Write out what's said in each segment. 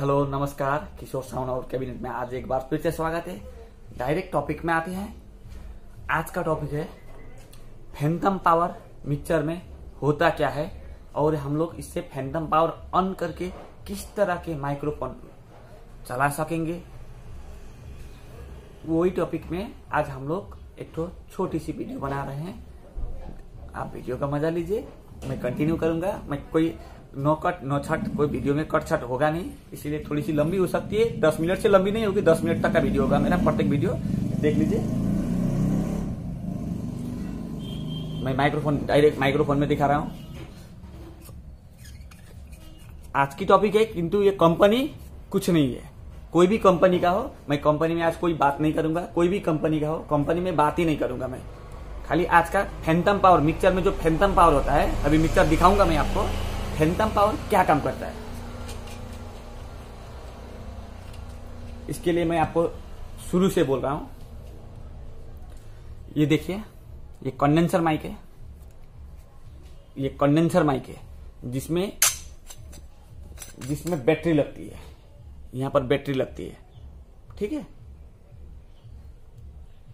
Hello, नमस्कार। किशोर sound और cabinet में आज एक बार फिर से स्वागत है। डायरेक्ट टॉपिक में आते हैं। आज का टॉपिक है फैंटम पावर मिक्सचर में होता क्या है? और हम लोग इससे फैंटम पावर ऑन करके किस तरह के माइक्रोफोन चला सकेंगे? वही टॉपिक में आज हम लोग एक तो छोटी सी वीडियो बना रहे हैं। आप वीडियो का मज़ा लीजिए। मैं कंटिन्यू करूँगा। मैं कोई नो कट नो छट कोई वीडियो में कट छट होगा नहीं, इसीलिए थोड़ी सी लंबी हो सकती है। दस मिनट से लंबी नहीं होगी, दस मिनट तक का वीडियो होगा मेरा, प्रत्येक वीडियो। देख लीजिए। मैं माइक्रोफोन, डायरेक्ट माइक्रोफोन में दिखा रहा हूँ। आज की टॉपिक है, किंतु ये कंपनी कुछ नहीं है। कोई भी कंपनी का हो, मैं कंपनी में आज कोई बात नहीं करूँगा, कोई भी कंपनी का हो कंपनी में बात ही नहीं करूँगा मैं। खाली आज का फैंटम पावर मिक्सर में जो फैंटम पावर होता है, अभी मिक्सर दिखाऊँगा मैं आपको। फैंटम पावर क्या काम करता है? इसके लिए मैं आपको शुरू से बोल रहा हूँ। ये देखिए, ये कंडेंसर माइक है। ये कंडेंसर माइक है, जिसमें जिसमें बैटरी लगती है। यहाँ पर बैटरी लगती है। ठीक है?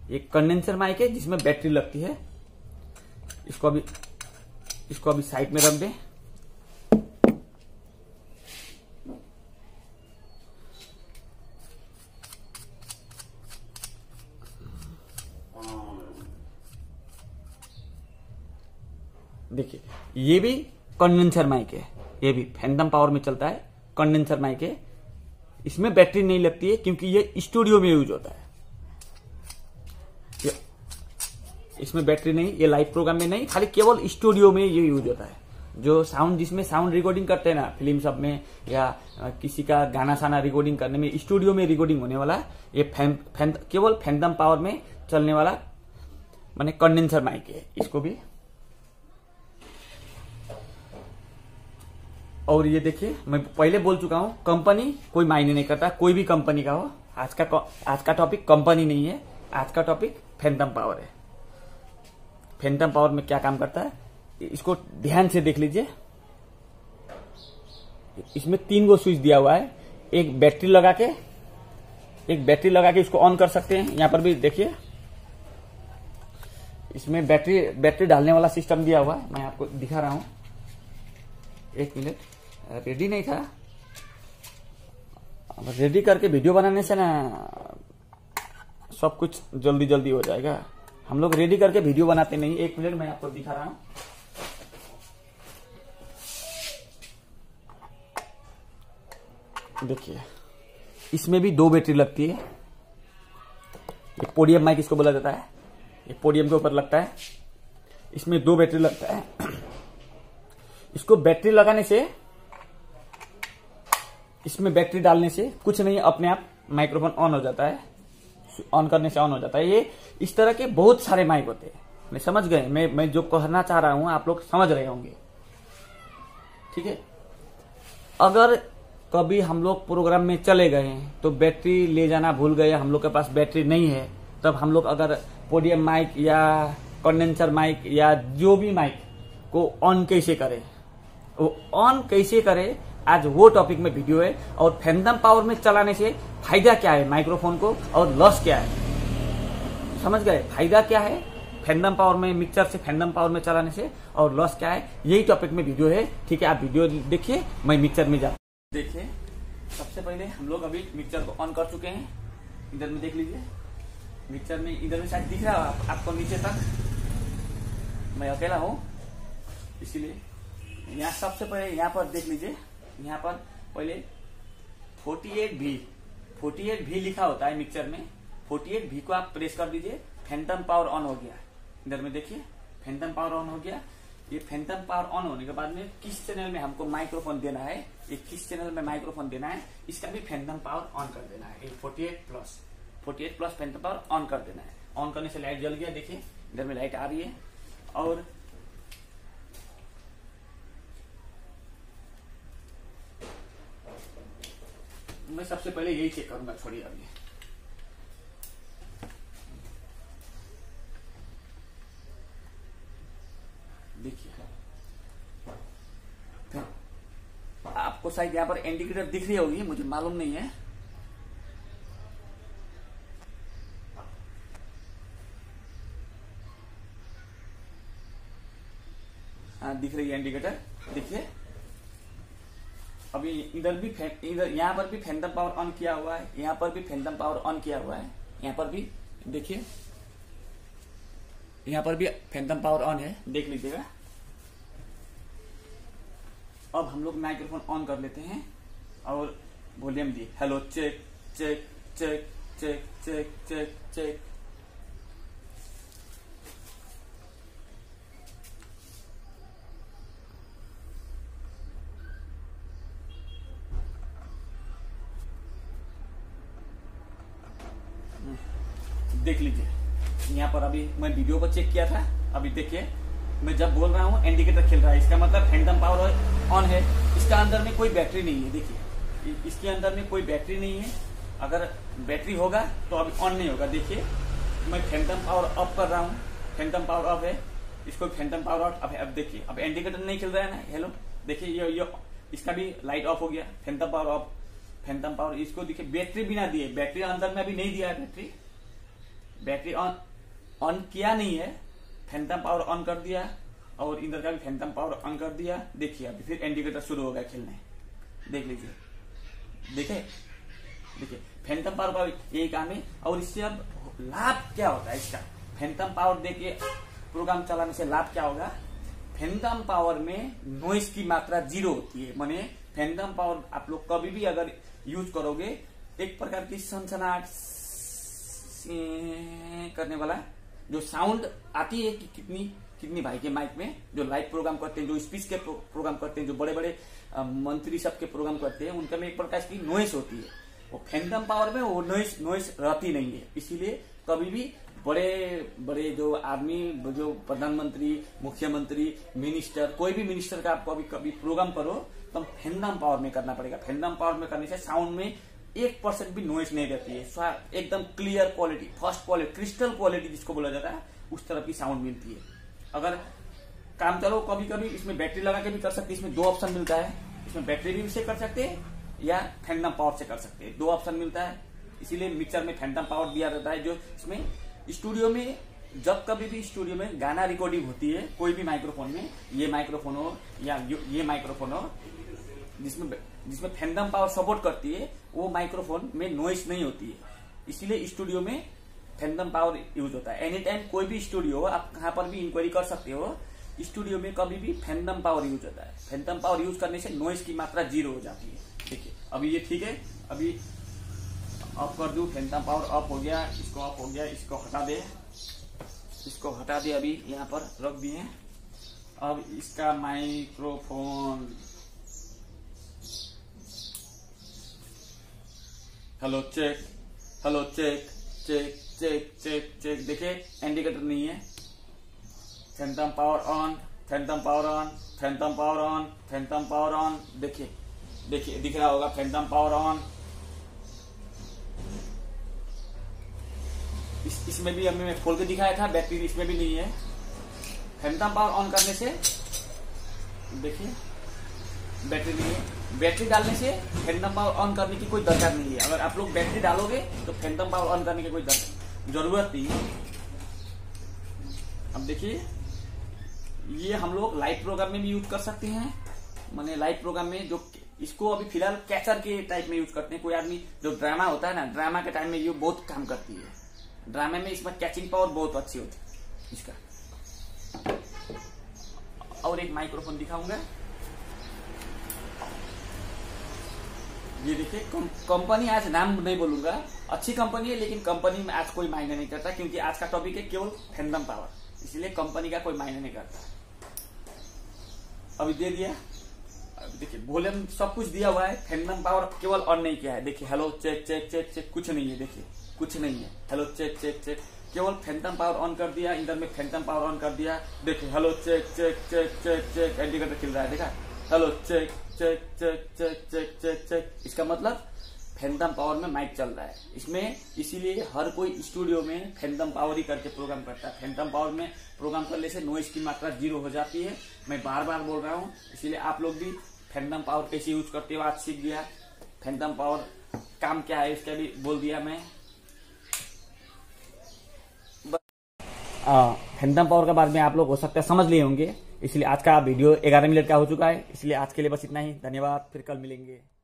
ये कंडेंसर माइक है, जिसमें बैटरी लगती है। इसको अभी इसको अभी साइड में रख दें। देखिए ये भी कंडेंसर माइक है। ये भी फैंडम पावर में चलता है कंडेंसर माइक है इसमें बैटरी नहीं लगती है क्योंकि ये स्टूडियो में यूज़ होता है। इसमें बैटरी नहीं ये लाइव प्रोग्राम में नहीं खाली केवल स्टूडियो में ये यूज़ होता है। जो साउंड जिसमें साउंड रिकॉर्डिंग करते हैं ना फ़िल्म सब में या किसी का गाना साना रिकॉर्डिंग करने में स्टूडियो में रिकॉर्डिंग होने वाला ये फ़ैन, फ़ैन, केवल फैंडम पावर में चलने वाला माने कंडेंसर माइक है इसको भी। और ये देखिए, मैं पहले बोल चुका हूँ, कंपनी कोई मायने नहीं करता, कोई भी कंपनी का हो। आज का आज का टॉपिक कंपनी नहीं है, आज का टॉपिक फैंटम पावर है। फैंटम पावर में क्या काम करता है? इसको ध्यान से देख लीजिए। इसमें तीन गो स्विच दिया हुआ है। एक बैटरी लगा के, एक बैटरी लगा के इसको ऑन कर सकते हैं। यहाँ पर भी देखिए। इसमें बैटरी बैटरी डालने वाला सिस्टम दिया हुआ है। मैं आपको दिखा रहा हूँ। एक मिनट। रेडी नहीं था? रेडी करके वीडियो बनाने से ना सब कुछ जल्दी जल्दी हो जाएगा। हम लोग रेडी करके वीडियो बनाते नहीं। एक मिनट, मैं आपको दिखा रहा हूँ। देखिए, इसमें भी दो बैटरी लगती है। एक पोडियम माइक इसको बोला जाता है। ये पोडियम के ऊपर लगता है। इसमें दो बैटरी लगता है। इसको बैटरी लगाने से, इसमें बैटरी डालने से कुछ नहीं, अपने आप माइक्रोफोन ऑन हो जाता है। ऑन करने से ऑन हो जाता है। ये इस तरह के बहुत सारे माइक होते हैं। मैं समझ गए, मैं मैं जो कहना चाह रहा हूँ, आप लोग समझ रहे होंगे। ठीक है? अगर कभी हम लोग प्रोग्राम में चले गए तो बैटरी ले जाना भूल गए, हम लोग के पास बैटरी नहीं है। तब हम लोग अगर पोडियम माइक या कंडेंसर माइक या जो भी माइक को ऑन कैसे करें? वो ऑन कैसे करें? आज वो टॉपिक में वीडियो है और फैंटम पावर में चलाने से फ़ायदा क्या है माइक्रोफोन को और लॉस क्या है? समझ गए? फ़ायदा क्या है? फैंडम पावर में मिक्सर से फैंडम पावर में चलाने से और लॉस क्या है? यही टॉपिक में वीडियो है। ठीक है, आप वीडियो देखिए, मैं मिक्सर में जा देखिए, सबसे पहले हम लोग अभी मिक्सर को ऑन कर चुके हैं। इधर में देख लीजिए। मिक्सर में इधर में शायद दिख रहा है आप, आपको नीचे तक मैं अकेला हूँ इसीलिए यहाँ सबसे पहले यहाँ पर देख लीजिए यहाँ पर पहले 48 भी 48 भी लिखा होता है मिक्सर में 48 भी को आप प्रेस कर दीजिए फैंटम पावर ऑन हो गया इधर में देखिए फैंटम पावर ऑन हो गया ये फैंटम पावर ऑन होने के बाद में किस चैनल में हमको माइक्रोफोन देना है ये किस चैनल में माइक्रोफोन देना है इसका भी फैंटम पावर ऑन कर देना है forty eight plus forty eight plus phantom power on कर देना है। ऑन करने से लाइट जल गया, देखिए, इधर में लाइट आ रही है। और मैं सबसे पहले यही चेक करूँगा, छोड़िए अभी देखिए। आपको शायद यहाँ पर इंडिकेटर दिख रही होगी, मुझे मालूम नहीं है। दिख रही है इंडिकेटर देखिए। अभी इधर भी इधर, यहाँ पर भी फैंटम पावर ऑन किया हुआ है, यहाँ पर भी फैंटम पावर ऑन किया हुआ है, यहाँ पर भी, देखिए। यहाँ पर भी फैंटम पावर ऑन है, देख लीजिएगा। अब हम लोग माइक्रोफोन ऑन कर लेते हैं, और वॉल्यूम दी। Hello check check check check check check check देख लीजिए। यहाँ पर अभी मैं वीडियो को चेक किया था। अभी देखिए, मैं जब बोल रहा हूँ इंडिकेटर खिल रहा है। इसका मतलब फैंटम पावर ऑन है। इसका अंदर में कोई बैटरी नहीं है, देखिए। इसके अंदर में कोई बैटरी नहीं है। अगर बैटरी होगा तो अभी ऑन नहीं होगा। देखिए, मैं फैंटम पावर ऑफ़ कर रहा हूँ। फैंटम पावर ऑफ़ है। इसको फैंटम पावर ऑफ़ अब अब देखिए। अब इंडिकेटर नहीं खिल रहा है ना? हेलो देखिए, ये ये, इसका भी लाइट ऑफ़ हो गया। Phantom power off phantom power इसको देखिए बैटरी बिना दिए। बैटरी अंदर में अभी नहीं दिया है बैटरी बैटरी ऑन ऑन किया नहीं है फैंटम पावर ऑन कर दिया, और इधर का भी फैंटम पावर ऑन कर दिया। देखिए अभी फिर इंडिकेटर शुरू हो गया खेलने। देख लीजिए। देखे? देखिए फैंटम पावर का यही काम है और इससे अब लाभ क्या होता है इसका? फैंटम पावर देके प्रोग्राम चलाने से लाभ क्या होगा? फैंटम पावर में नॉइस की मात्रा ज़ीरो होती है। माने फैंटम पावर आप लोग कभी भी अगर यूज़ करोगे, एक प्रकार की सनसनाट करने वाला जो साउंड आती है कि कितनी कितनी भाई के माइक में, जो लाइव प्रोग्राम करते हैं, जो स्पीच के प्रोग्राम करते हैं, जो बड़े बड़े मंत्री सब के प्रोग्राम करते हैं, उनका में एक प्रकार की नॉइस होती है। वो फैंटम पावर में वो नॉइस नॉइस रहती नहीं है। इसीलिए कभी भी बड़े बड़े जो आदमी, जो प्रधानमंत्री, मुख्यमंत्री मिनिस्टर कोई भी मिनिस्टर का आप कभी कभी प्रोग्राम करो तो फैंडम पावर में करना पड़ेगा। फैंडम पावर में करने से साउंड में एक परसेंट भी नॉइज़ नहीं रहती है। एकदम clear quality first quality crystal quality जिसको बोला जाता है, उस तरह की साउंड मिलती है। अगर काम चलो कभी कभी, इसमें बैटरी लगा के भी कर सकते इसमें दो ऑप्शन मिलता है। इसमें बैटरी भी से कर सकते हैं, या फैंडम पावर से कर सकते हैं। दो ऑप्शन मिलता है। इसीलिए मिक्सर में फैंडम पावर दिया रहता है, जो इसमें स्टूडियो में, जब कभी भी स्टूडियो में गाना रिकॉर्डिंग होती है, कोई भी माइक्रोफोन में, ये माइक्रोफोन हो, या ये माइक्रोफोन हो जिसमें जिसमें फैंडम पावर सपोर्ट करती है, वो माइक्रोफोन में नॉइस नहीं होती है। इसीलिए स्टूडियो में फैंडम पावर यूज़ होता है। एनी टाइम कोई भी स्टूडियो आप कहाँ पर भी इंक्वायरी कर सकते हो स्टूडियो में कभी भी फैंडम पावर यूज़ होता है। फैंडम पावर यूज़ करने से नॉइस की मात्रा ज़ीरो हो जाती है। है अभी ये ठीक है? अभी ऑफ़ कर दू। फैंटम पावर ऑफ़ हो गया, इसको ऑफ़ हो गया, इसको हटा दे। इसको हटा दे अभी, यहाँ पर रख दिए। अब इसका microphone hello check hello check check check check check देखिए इंडिकेटर नहीं है। Phantom power on phantom power on phantom power on phantom power on देखिए देखिए दिख रहा होगा फैंटम पावर ऑन इस, इसमें भी हमें मैं खोल के दिखाया था बैटरी इसमें भी नहीं है। फैंटम पावर ऑन करने से देखिए बैटरी है बैटरी डालने से फैंटम पावर ऑन करने की कोई दरकार नहीं है। अगर आप लोग बैटरी डालोगे तो फैंटम पावर ऑन करने की कोई ज़रूरत नहीं है। अब देखिए, ये हम लोग लाइव प्रोग्राम में भी यूज़ कर सकते हैं। मैंने लाइव प्रोग्राम में जो इसको अभी फ़िलहाल कैचर के टाइप में यूज़ करते हैं। कोई आदमी जो ड्रामा होता है ना ड्रामा के टाइम में ये बहुत काम करती है। ड्रामे में इसमें कैचिंग पावर बहुत अच्छी होती है। इसका। और एक माइक्रोफोन दिखाऊँगा। ये देखिए कंपनी आज नाम नहीं बोलूँगा। अच्छी कंपनी है, लेकिन कंपनी में आज कोई मायने नहीं करता, क्योंकि आज का टॉपिक है केवल फैंडम पावर इसलिए कंपनी का कोई मायने नहीं करता। अभी दे दिया। देखिए वॉल्यूम सब कुछ दिया हुआ है फैंडम पावर केवल ऑन नहीं किया है। देखिए hello check check check check कुछ नहीं है, देखिए, कुछ नहीं है। हेलो चेक चेक चेक केवल फैंटम पावर ऑन कर दिया, इधर में फैंटम पावर ऑन कर दिया। देखिए hello check check check check check indicator खिल रहा है, देखा? Hello check check check check check check check इसका मतलब फैंटम पावर में माइक चल रहा है। इसमें इसीलिए हर कोई स्टूडियो में फैंटम पावर ही करके प्रोग्राम करता है। फैंटम पावर में प्रोग्राम करने से नॉइस की मात्रा ज़ीरो हो जाती है। मैं बार बार बोल रहा हूँ, इसीलिए आप लोग भी फैंटम पावर कैसे यूज़ करते हो आज सीख गया। फैंटम पावर काम क्या है, इसका भी बोल दिया मैं। फैंटम पावर के बारे में आप लोग हो सकता है समझ लिए होंगे। इसलिए आज का वीडियो 11 मिनट का हो चुका है। इसलिए आज के लिए बस इतना ही। धन्यवाद। फिर कल मिलेंगे।